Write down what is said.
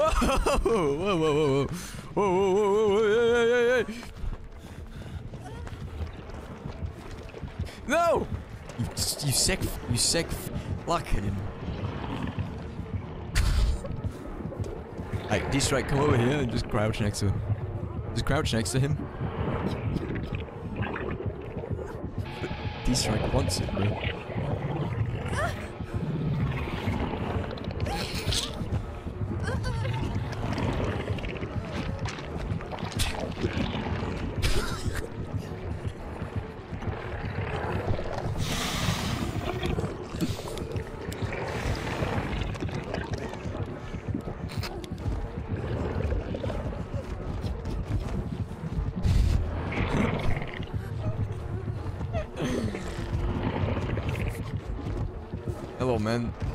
Whoa! Whoa! Whoa! Whoa! Whoa! Whoa! Whoa! Whoa! Hey! Hey! Hey! No! You, you sick, you sick fucking. Hey, D-Strike, come over here and just crouch next to him. Just crouch next to him. D-Strike wants it, bro. Hello, man.